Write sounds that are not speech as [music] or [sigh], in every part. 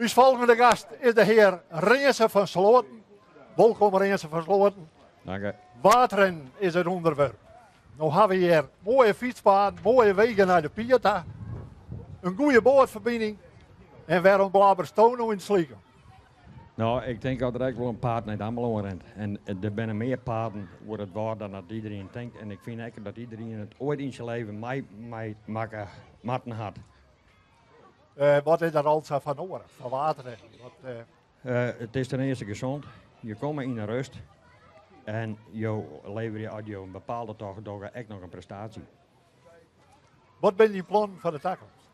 Uw volgende gast is de heer Rinse van Sloten. Welkom Rinse van Sloten. Dank u. Wateren is het onderwerp. Nu hebben we hier mooie fietspaden, mooie wegen naar de Pieta. Een goede boordverbinding. En waarom Blaber Stono in het slieken? Nou, ik denk dat er echt wel een paard naar Ameland rent. En eh, er zijn meer paarden wordt het waar dan dat iedereen denkt. En ik vind eigenlijk dat iedereen het ooit in zijn leven mij, mij maken, matten had. Eh, wat is er altijd van oren, van wateren? Wat, eh, Eh, het is ten eerste gezond. Je komt in een rust. En je lever je je een bepaalde dag toch echt nog een prestatie. wat ben je plan van de toekomst?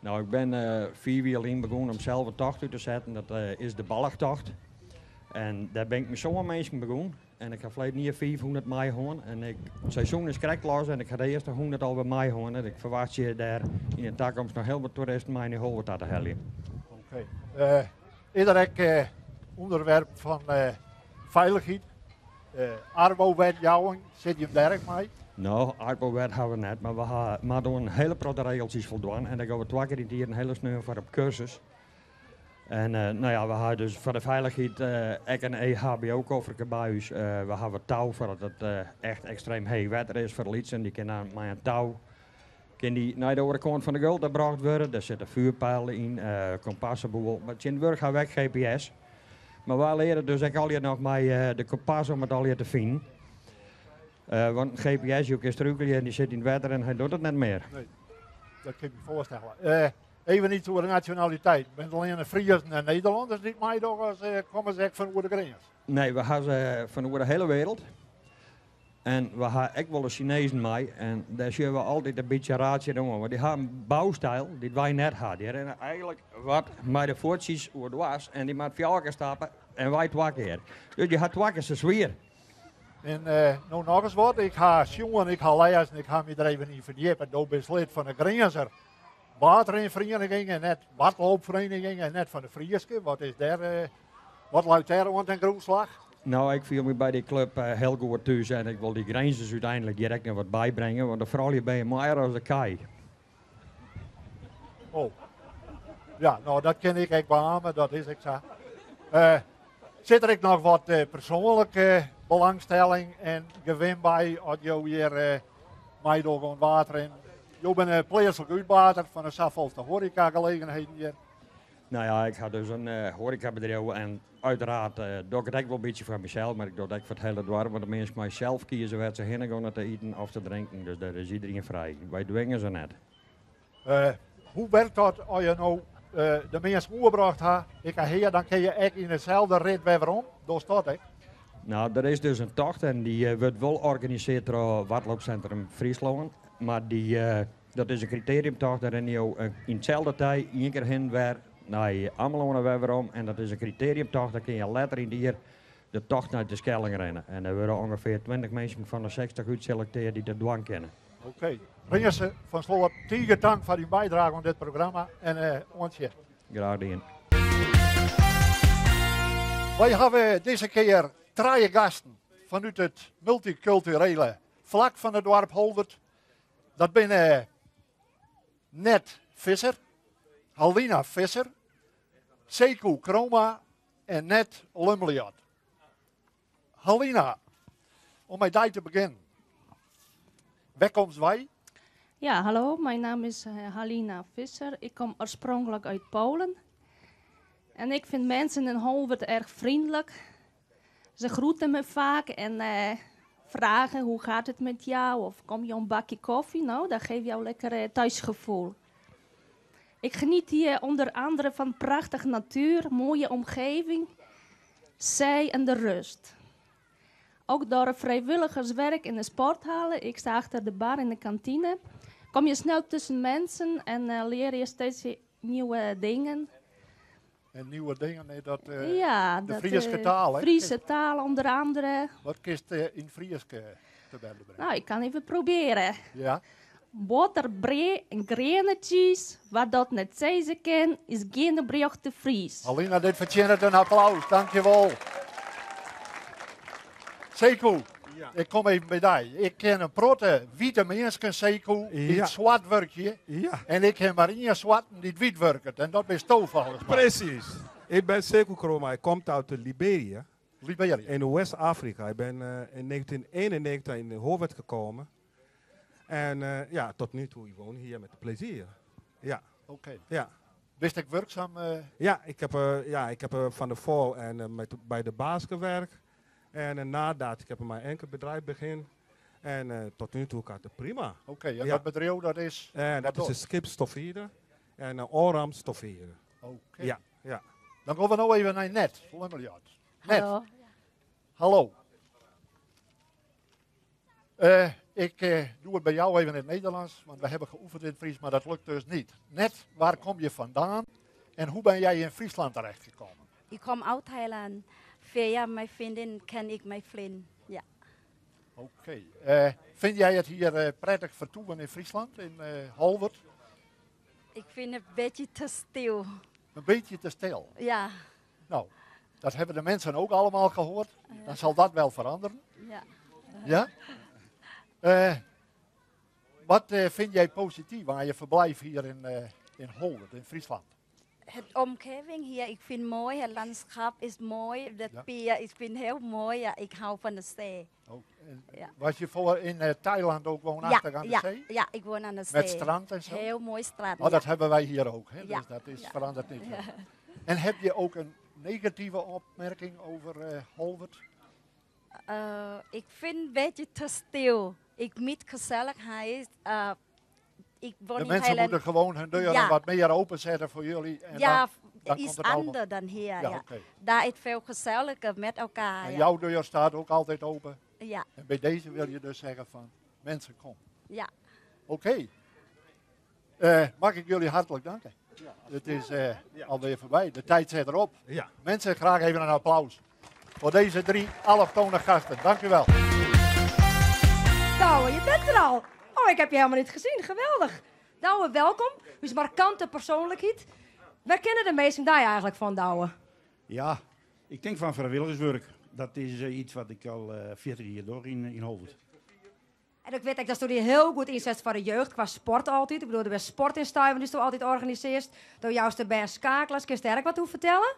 Nou, ik ben vier wiel in begonnen om zelf een tocht uit te zetten. Dat is de balligtocht. En daar ben ik met zo'n mensen begonnen. En ik heb vleet niet 500 mei gewoon. En ik, het seizoen is los en ik ga de eerste 100 al bij mij gewoon. En ik verwacht je daar in de toekomst nog heel wat toeristen mij in Holwert te helpen. Oké. Eh, is er ook eh, onderwerp van eh, veiligheid? Uh, Arbo-wetjouwing, zit je daar ook mee? Nou, hebben we net, maar we gaan maar door een hele grote regeltjes voldaan. En dan gaan we twee keer in het jaar een hele sneur voor op cursus. En eh, nou ja, we hebben dus voor de veiligheid eh ook een EHBO-koffer bij ons. Eh, we hebben touw voor dat het echt extreem heet wetter is voor de liedsen. Die kunnen met een touw kan die naar de overkant van de gulden gebracht worden. Daar zitten vuurpijlen in, eh kompassen. Maar in Burg gaan weg GPS. Maar wij leren dus ook al nog met de kompas om het al je te vinden. Want GPS, je kan struikelen en die zit in het wetter en hij doet het net meer. Dat kan ik me voorstellen. Eh, even niet over de nationaliteit. Ben alleen een Friers en Nederlanders niet mij toch als eh, komen ze echt van over de grens? Nee, we gaan ze van over de hele wereld. En we gaan ook wel de Chinezen mee. En daar zullen we altijd een beetje raadje doen. Want die hebben een bouwstijl die wij net hadden. Die hebben eigenlijk wat met de voetjes over was. En die maakt vier stappen en wij twee keer. Dus je gaat twee keer zwier. En eh, nou nog eens wat. Ik ga jongen, ik ga lezen, ik ga me er even in verdiepen. Ik ben lid van de Grenzer Waterenvereniging en net Watloopvereniging en net van de Frieske. Wat is daar, eh, wat luidt daar rond en grondslag? Nou, ik viel me bij die club eh, heel goed thuis. En ik wil die grenzen uiteindelijk direct nog wat bijbrengen. Want dan vooral je bij meer als de kei. Oh. Ja, nou dat ken ik echt beamen, dat is ik zo. Eh, zit er ook nog wat persoonlijke belangstelling en gewin bij als je hier mij door gewoon water in. Je bent een plaatselijk uitbater van een zoveel horeca gelegenheden hier. Nou ja, ik ga dus een uh, horecabedrijf en uiteraard uh, doe ik het ook wel een beetje voor mezelf, maar ik doe het ook voor het hele dorp, want de mensen mij zelf kiezen waar ze heen gaan te eten of te drinken, dus daar is iedereen vrij. Wij dwingen ze net. Eh, hoe werkt dat als je nou eh, de mensen oerbracht hebt, ik ga hier, dan kun je echt in hetzelfde rit weer om. Dat staat ik. Nou, er is dus een tocht en die eh, wordt wel georganiseerd door Watloopcentrum Friesland, maar die, eh, dat is een criteriumtocht, daar je ook, eh, in hetzelfde tijd één keer heen weer naar Ameland weer weer om en dat is een criteriumtocht, dan kun je later in die hier de tocht naar de Schelling rennen. En er worden ongeveer 20 mensen van de 60 uitgeselecteerd die dat dwang kennen. Oké. Okay. van Sloot, tegen dank voor uw bijdrage aan dit programma en uh, ons hier. Graag gedaan. Wij hebben deze keer drie gasten vanuit het multiculturele vlak van het dorp Holwert. Dat zijn Net Visser, Halina Visser, Sekou Kroma en Net Lummeliot. Halina, om met jou te beginnen. Waar komt? Ja, hallo, mijn naam is uh, Halina Visser. Ik kom oorspronkelijk uit Polen. En ik vind mensen in Holwert erg vriendelijk. Ze groeten me vaak en uh, vragen hoe gaat het met jou of kom je een bakje koffie? Nou, dat geeft jou lekker uh, thuisgevoel. Ik geniet hier onder andere van prachtige natuur, mooie omgeving, zij en de rust. Ook door vrijwilligerswerk in de sporthallen. Ik sta achter de bar in de kantine. Kom je snel tussen mensen en uh, leer je steeds nieuwe dingen. En nieuwe dingen, nee, dat, uh, ja, de Friese taal. Hè? Friese taal onder andere. Wat kist uh, in Fries te bellen brengen? Nou, ik kan even proberen. Ja. Boter, bree en grene cheese, wat dat net zeggen kan, is geen te Fries. Alina, dit verdient een applaus, dankjewel. Sekou, Ja. Ik kom even bij die. Ik ken een protte witte mensensekoe die Ja. het zwart werkje. Ja, En ik ken maar één zwart die wit werkt. En dat is mij. precies. Ik ben Sekou Kroma. Ik kom uit Liberia Liberia. in West-Afrika. Ik ben eh, in 1991 in de hoofdwet gekomen. En eh, ja, tot nu toe ik woon hier met plezier. Ja, Oké. ja. Wist ik werkzaam? eh, Ja, ik heb, eh, ja, ik heb eh, van de voor en eh, met, bij de baas gewerkt. En eh, nadat, ik heb mijn enkel bedrijf begin. En eh, tot nu toe gaat het prima. Oké, en Ja. dat bedrijf dat is? En dat is een skipstoffierer en een oram stoffierer. Oké. Ja, ja. Dan gaan we nou even naar Net. Lemmerjaard. Net, Hallo. hallo. Eh, ik eh, doe het bij jou even in het Nederlands, want we hebben geoefend in Fries, maar dat lukt dus niet. Net, waar kom je vandaan en hoe ben jij in Friesland terechtgekomen? Ik kom uit Thailand. Via mijn vriendin ken ik mijn vriend. Ja. Oké. Eh, vind jij het hier eh, prettig vertoeven in Friesland, in Holwert? Ik vind het een beetje te stil. Een beetje te stil. Ja. Nou, dat hebben de mensen ook allemaal gehoord. Dan zal dat wel veranderen. ja. Ja? Wat vind jij positief aan je verblijf hier in, eh in Holwert, in Friesland? Het omgeving hier, ik vind mooi. Het landschap is mooi. De Ja. pier, ik vind heel mooi. Ja, ik hou van de zee. Ja. Was je voor in eh, Thailand ook woonachtig aan de ja, zee? ja, ik woon aan de zee. Met strand en zo? Heel mooi strand. Oh, dat ja. hebben wij hier ook. Hè? Ja. Dus dat is, Ja. verandert niet. [laughs] En heb je ook een negatieve opmerking over Holwert? Eh, ik vind een beetje te stil. Ik mis gezelligheid. Eh, ik De in mensen moeten gewoon hun deuren Ja. wat meer openzetten voor jullie. En ja, dan, dan iets anders dan hier. ja. Daar is veel gezelliger met elkaar. En ja. jouw deur staat ook altijd open. Ja, En bij deze wil je dus zeggen van, mensen kom. ja. Oké. Eh, mag ik jullie hartelijk danken. Het is eh, alweer voorbij. De tijd zit erop. Ja. Mensen, graag even een applaus. Voor deze drie allochtone gasten. Dank u wel. Douwe, je bent er al. Oh, ik heb je helemaal niet gezien. Geweldig. Douwe, welkom. U is markante persoonlijkheid. Waar kennen de meesten daar eigenlijk van, Douwe? Ja, ik denk van vrijwilligerswerk. Dat is eh, iets wat ik al eh 40 jaar doe in, in Holland. En ik weet ook dat je heel goed inzet voor de jeugd, qua sport altijd. Ik bedoel, er was sport in Stuiven, dus altijd organiseert. Door jou is bij een. Kun je ook wat over vertellen?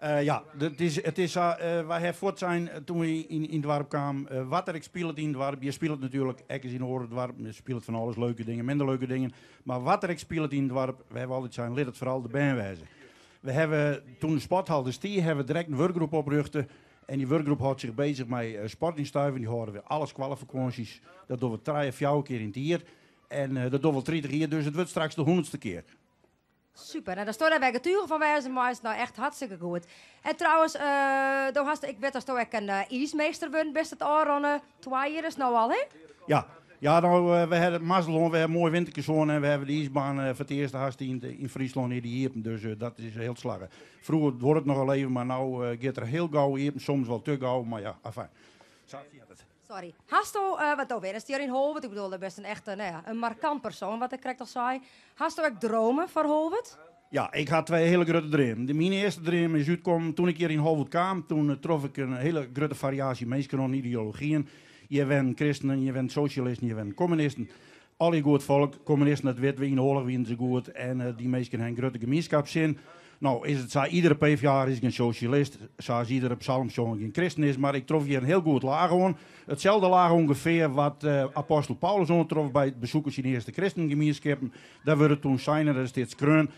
Eh, ja, het is, het is, uh, wij hebben voort zijn toen we in, in het dorp kwamen. wat er ik speelt in het dorp. Je speelt natuurlijk ergens in het dorp. Je speelt van alles leuke dingen, minder leuke dingen. Maar wat er ik speelt in het dorp. We hebben altijd zijn lid het vooral de bandwijze. We hebben toen de sporthal de stier hebben we direct een werkgroep oprichten. En die werkgroep houdt zich bezig met uh, sport in Stuiven. Die horen we alles kwalificaties. Dat doen we drie of vier keer in het jaar. En dat doen we 30 jaar, dus het wordt straks de honderdste keer. Super, en daar stonden wij getuigen van wijzen, maar is nou echt hartstikke goed. En trouwens, uh, hast, ik weet dat ook een uh, ijsmeester bent, best het uh, twee jaar is nou al, hè? Ja, ja nou, uh, we hebben mazzel, we hebben mooi winterkezon en we hebben de ijsbaan uh, voor het eerste hast in, in Friesland in die hier, dus uh, dat is heel slaggen. Vroeger wordt het nog al even, maar nu uh, gaat er heel gauw hier, soms wel te gauw, maar ja, afijn. Zo gaat het. Sorry. Hast uh, wat ook weer is hier in Holwert, ik bedoel, dat is best een echte, nou ja, een markant persoon, wat ik correct al zei. Hast u ook dromen voor Holwert? Ja, ik had twee hele grote dromen. De mijn eerste droom is uitkomen toen ik hier in Holwert kwam. Toen uh, trof ik een hele grote variatie mensen en ideologieën. Je bent christenen, je bent socialisten, je bent communisten. Alle goed volk, communisten, dat weten we in oorlog winnen ze goed. En uh, die mensen hebben een grote gemeenschapszin. Nou, is het iedere PvdA is een socialist, zoals iedere psalmzong een christen is. Maar ik trof hier een heel goed laag. Hetzelfde laag ongeveer wat uh, apostel Paulus ontrof bij het bezoekers in de eerste christengemeenschappen. Daar werd het toen zijn, dat is steeds kreun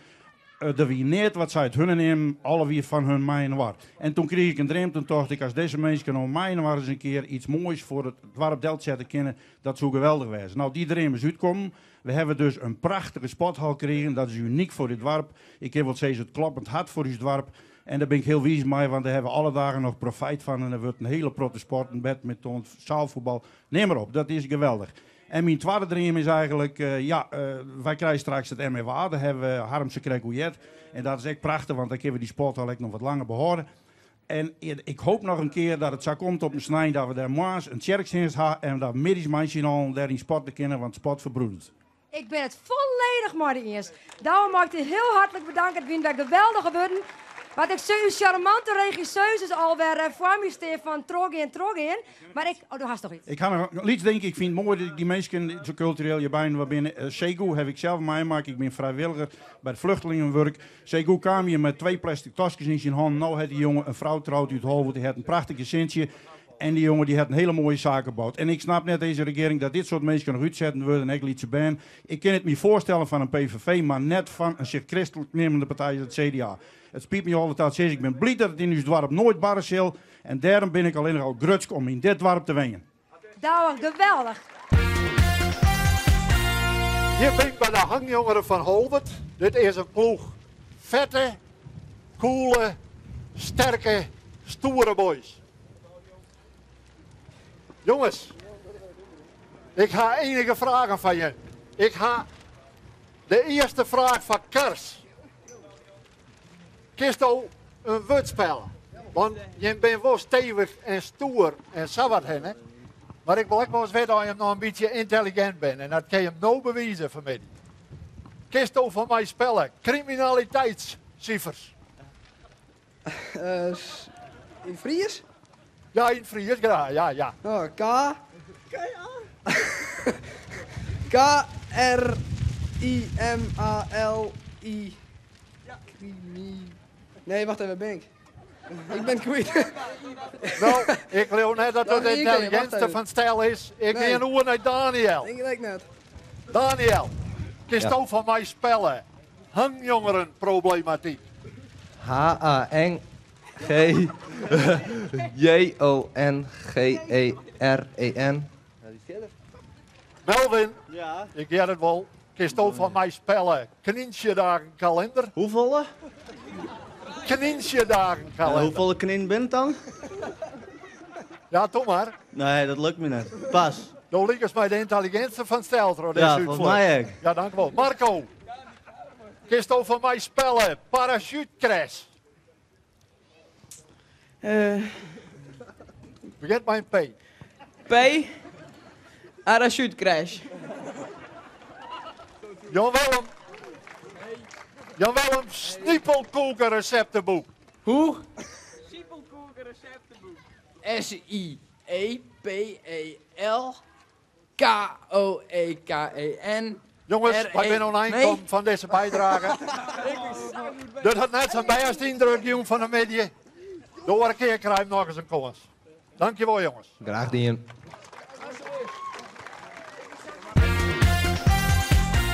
uh, dat wie net wat zij het hun nemen, alle wie van hun mijn war. En toen kreeg ik een droom, toen dacht ik, als deze mensen om mijn war eens een keer iets moois voor het dorp Delt zetten kunnen, dat zou geweldig wezen. Nou, die droom is uitgekomen. We hebben dus een prachtige sporthal gekregen, dat is uniek voor dit dorp. Ik heb wel steeds het kloppend hart voor dit dorp. En daar ben ik heel wies mee, want daar hebben we alle dagen nog profijt van. En er wordt een hele protte sport, een badminton, zaalvoetbal. Neem maar op, dat is geweldig. En mijn tweede droom is eigenlijk, uh, ja, uh, wij krijgen straks het MEWA, daar hebben we Harmse Krekouillet. En dat is echt prachtig, want dan kunnen we die sport al nog wat langer behoren. En ik hoop nog een keer dat het zo komt op een snij dat we daar morgens een kerkdienst hebben en dat middags mensen al daarin sporten kunnen, want sport verbroedert. Ik ben het volledig met eens. Daarom mag ik heel hartelijk bedanken. Het zijn geweldige Wat ik zie, uw charmante regisseurs is alweer voor me staan van trog in, trog in. Maar ik... Oh, du hast toch iets? Ik ga nog iets denken. Ik vind het mooi dat die mensen zo cultureel je bijna wat binnen. Uh, Segu heb ik zelf meemaakt. Ik ben vrijwilliger bij de vluchtelingenwerk. Segu kwam hier met twee plastic tasjes in zijn hand. Nou had die jongen een vrouw trouwt uit Holwood. Die had een prachtig gezinsje. En die jongen die had een hele mooie zaak gebouwd. En ik snap net deze regering dat dit soort mensen nog uitzetten worden. En ik liet ze ben. Ik kan het me voorstellen van een PVV, maar net van een zich christelijk nemende partij als het CDA. Het spiet me altijd zeg ik ben blij dat het in uw dorp nooit barren zal. En daarom ben ik alleen al grutsk om in dit dorp te winnen. Nou, geweldig. Hier ben ik bij de hangjongeren van Holwert. Dit is een ploeg vette, coole, sterke, stoere boys. Jongens, ik ga enige vragen van je. Ik ga de eerste vraag van Kers. Kist een woordspel? Want je bent wel stevig en stoer en hè? Maar ik wil ook wel eens weten dat je nog een beetje intelligent bent. En dat kan je hem nou bewijzen van mij. Kist van mij spellen. Criminaliteitscijfers. Uh, in Fries? Ja, in Fries, ja, ja, ja. Oh, K. K. R. I. M. A. L. I. Nee, wacht even, ben ik? Ik ben kwijt. nou, ik wil net dat het de intelligentste van stijl is. Ik nee. ben een naar Daniel. Ik denk net. Daniel, kist ja. van mij spellen. Hangjongerenproblematiek. H-A-N-G... J-O-N-G-E-R-E-N. Melvin, ja? ik weet het wel. Kist van mij spellen. Kninsje dagen kalender. Hoeveel? Kninsje dagen kalender. Uh, hoeveel knin bent dan? Ja, toch maar. Nee, dat lukt me niet. Pas. Dan eens bij de intelligentste van Steltro. Ja, volgens mij ook. Ja, dank wel. Marco. Kist van mij spellen. Parachute crash. Uh, Begint bij een P. P. Parachute crash. Jan Willem. Jan Willem, sniepelkoeken receptenboek. Hoe? Sniepelkoeken receptenboek. S-I-E-P-E-L K-O-E-K-E-N Jongens, wij zijn aan het eind van deze bijdrage. [laughs] Dat had net bijste indruk, jong, van de media. Door een keer krijg nog eens een kans. Dankjewel, jongens. Graag gedaan.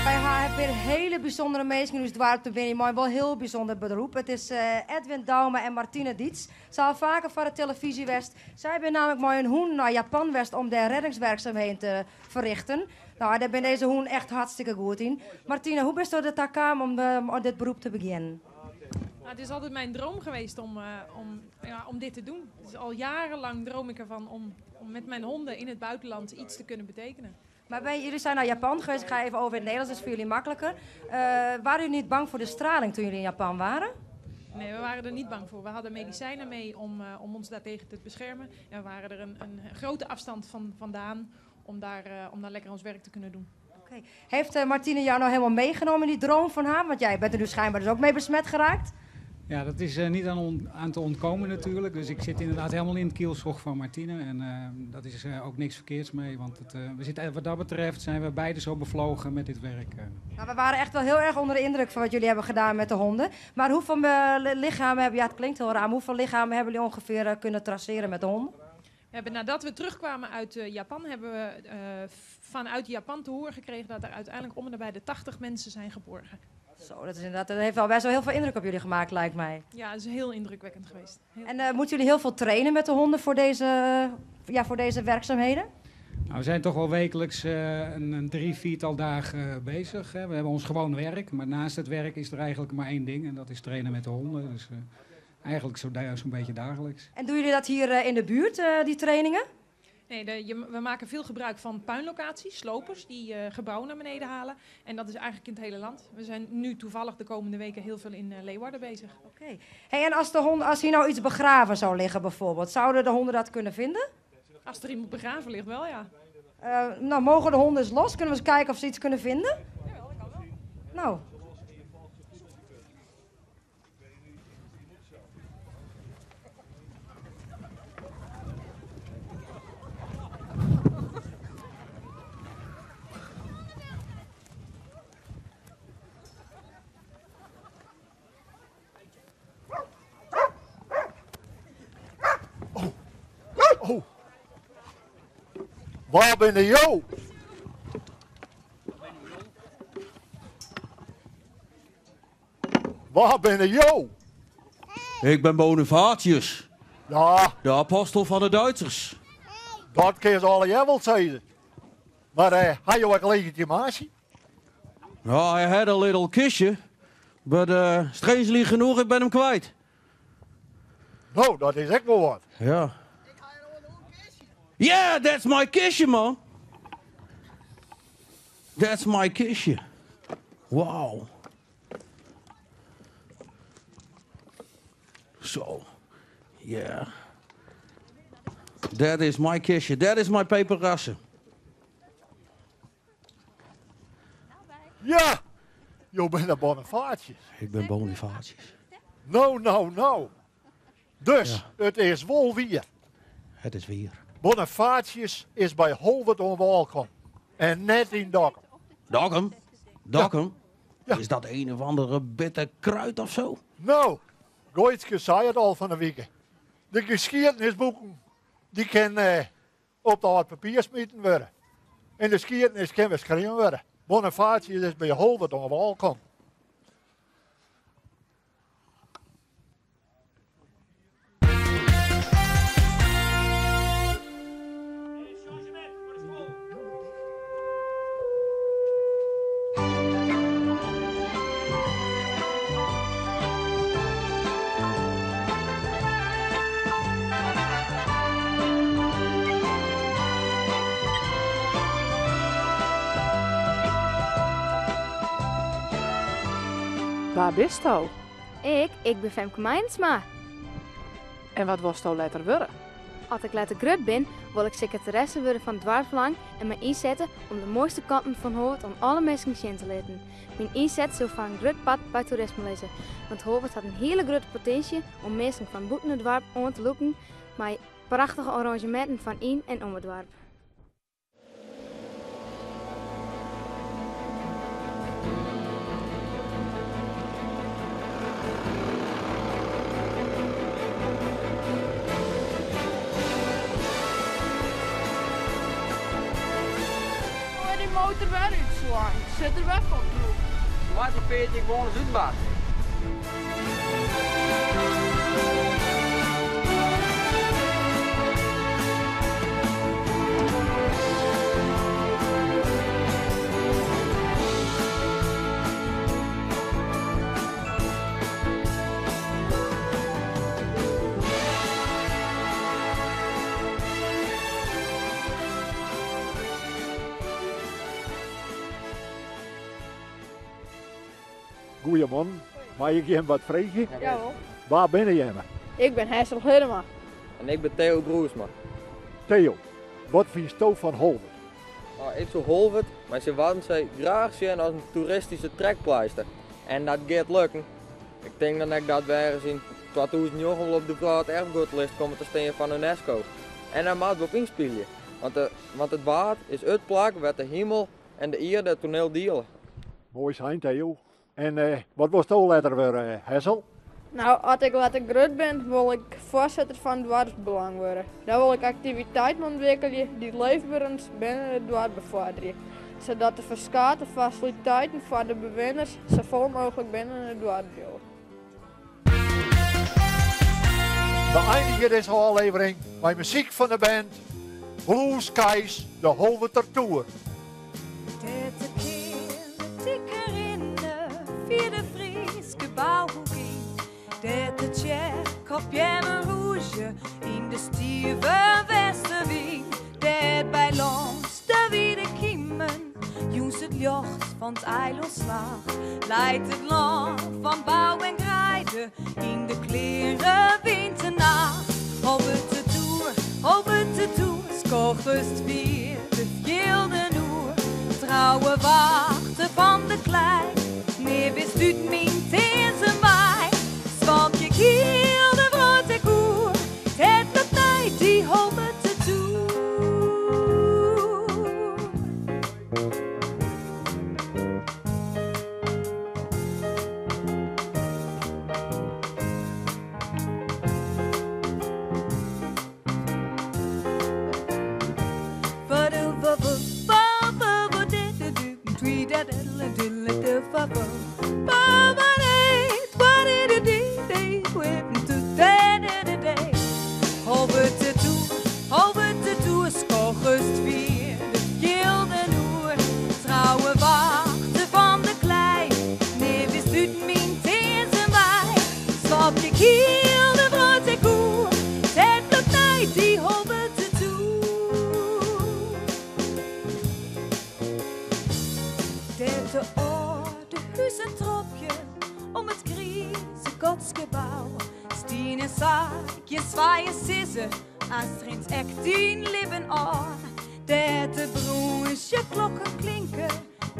Wij hebben weer hele bijzondere mensen in ons dorp te winnen, maar wel een heel bijzonder beroep. Het is uh, Edwin Doume en Martine Dietz. Ze al vaker voor de televisie west. Zij hebben namelijk maar een hoen naar Japan west om de reddingswerkzaamheden te verrichten. Nou, daar ben deze hoen echt hartstikke goed in. Martine, hoe bist u er takam om, uh, om dit beroep te beginnen? Nou, het is altijd mijn droom geweest om, uh, om, ja, om dit te doen. Dus al jarenlang droom ik ervan om, om met mijn honden in het buitenland iets te kunnen betekenen. Maar bij, jullie zijn naar Japan geweest. Ik ga even over in het Nederlands, dat is voor jullie makkelijker. Uh, waren jullie niet bang voor de straling toen jullie in Japan waren? Nee, we waren er niet bang voor. We hadden medicijnen mee om, uh, om ons daartegen te beschermen. En we waren er een, een grote afstand van, vandaan om daar, uh, om daar lekker ons werk te kunnen doen. Okay. Heeft Martine jou nou helemaal meegenomen in die droom van haar? Want jij bent er dus schijnbaar dus ook mee besmet geraakt. Ja, dat is uh, niet aan, on aan, te ontkomen natuurlijk. Dus ik zit inderdaad helemaal in het kielzog van Martine. En uh, dat is uh, ook niks verkeerds mee. Want het, we zitten, wat dat betreft zijn we beide zo bevlogen met dit werk. Nou, we waren echt wel heel erg onder de indruk van wat jullie hebben gedaan met de honden. Maar hoeveel lichamen hebben... Ja, het klinkt heel raar. Hoeveel lichamen hebben jullie ongeveer kunnen traceren met de honden? We hebben, nadat we terugkwamen uit Japan, hebben we vanuit Japan te horen gekregen dat er uiteindelijk om en nabij de 80 mensen zijn geborgen. Zo, dat, is inderdaad, dat heeft wel best wel heel veel indruk op jullie gemaakt, lijkt mij. Ja, het is heel indrukwekkend geweest. Heel en uh, moeten jullie heel veel trainen met de honden voor deze, ja, voor deze werkzaamheden? Nou, we zijn toch wel wekelijks uh, een, een, drie, viertal dagen uh, bezig. Hè. We hebben ons gewoon werk, maar naast het werk is er eigenlijk maar één ding. En dat is trainen met de honden. Dus eigenlijk zo'n zo beetje dagelijks. En doen jullie dat hier in de buurt, die trainingen? Nee, de, je, we maken veel gebruik van puinlocaties, slopers die uh, gebouwen naar beneden halen. En dat is eigenlijk in het hele land. We zijn nu toevallig de komende weken heel veel in uh, Leeuwarden bezig. Oké. Okay. Hey, en als, de hond, als hier nou iets begraven zou liggen bijvoorbeeld, zouden de honden dat kunnen vinden? Als er iemand begraven ligt, wel ja. Uh, nou, mogen de honden eens los? Kunnen we eens kijken of ze iets kunnen vinden? Ja, dat kan wel. Nou. Waar ben je? jou? Waar ben je? jou? Ik ben Bonifatius. Ja. De apostel van de Duitsers. Dat kun je alle jij wel zeggen. Maar eh, had je ook legitimatie? Ja, I had a little kistje. But uh, strangely genoeg, ik ben hem kwijt. Nou, dat is echt wel wat. Ja. Yeah, that's my kistje, man. That's my kistje. Wow. So, yeah. That is my kistje. That is my peperrassen. Ja, je bent een Bonifatius. Ik ben Bonifatius. Nou, nou, nou. Dus, het is wel weer. Het is weer. Bonifatius is bij Holwert on Walkom. En net in Dokkum. Dokkum? Dokkum? Is dat een of andere bitter kruid of zo? Nou, Goitske zei het al van de week. De geschiedenisboeken, die kunnen eh, op dat papier smeten worden. En de geschiedenis kan beschreven worden. Bonifatius is bij Holwert on Walkom. Waar bist jou? Ik, ik ben Femke Meinsma. En wat was jou later worden? Als ik later grut ben, wil ik secretaresse worden van het Dwarsbelang en me inzetten om de mooiste kanten van Hoofd aan alle mensen zien te laten. Mijn inzet zal van een groot pad bij toerisme lezen, want Hoofd had een hele grote potentie om mensen van buiten het dorp aan te lokken met prachtige arrangementen van in en om het dorp. Gooi die motor weer uitslaan. Zet er weg op. Wat die Peter gewoon eens uitbaat. Goeieman, mag ik je hem wat vragen? Jawel. Waar ben je? Ik ben Hessel Hiddema. En ik ben Theo Broersma. Theo, wat vind je van Holwert? Nou, ik zo Holwert, maar ze wilden ze graag zien als een toeristische trekpleister. En dat gaat lukken. Ik denk dat ik dat we ergens in 2009 op de werelderfgoedlijst komen te staan van UNESCO. En daar moeten we op inspelen. Want, de, want het waard is het plak waar de hemel en de aarde het toneel delen. Mooi zijn, Theo. En eh, wat was de letter weer, eh, Hessel? Nou, als ik later groot ben, wil ik voorzitter van het dwarsbelang worden. Dan wil ik activiteiten ontwikkelen die leefbaarens binnen het dorp bevorderen. Zodat de verschillende faciliteiten voor de bewoners zoveel mogelijk binnen het blijven. We eindigen deze aflevering bij muziek van de band Blue Skies, de Holwerter Tour. Bouwhoekie. Dette tjek op jemme rouge, in de stieve westenwind. Det bij langs de wiede kiemen, jongs het jocht van het eilandslag. Leidt het land van bouw en grijden, in de kleren winternacht. Op het de toer, op het de toer, skocht rust weer de gilde noer. Trouwe wachten van de klei, nee wist uit mijn tegen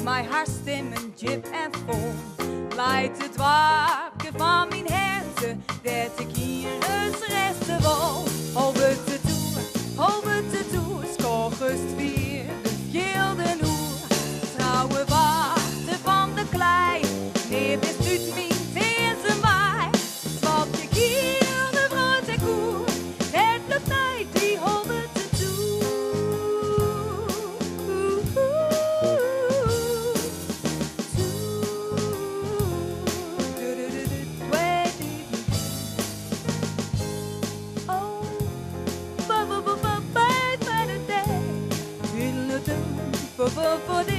mijn haar stemmen jip en vol. Leidt het waken van mijn herten, dat ik hier eens resten. Over for, for, for the.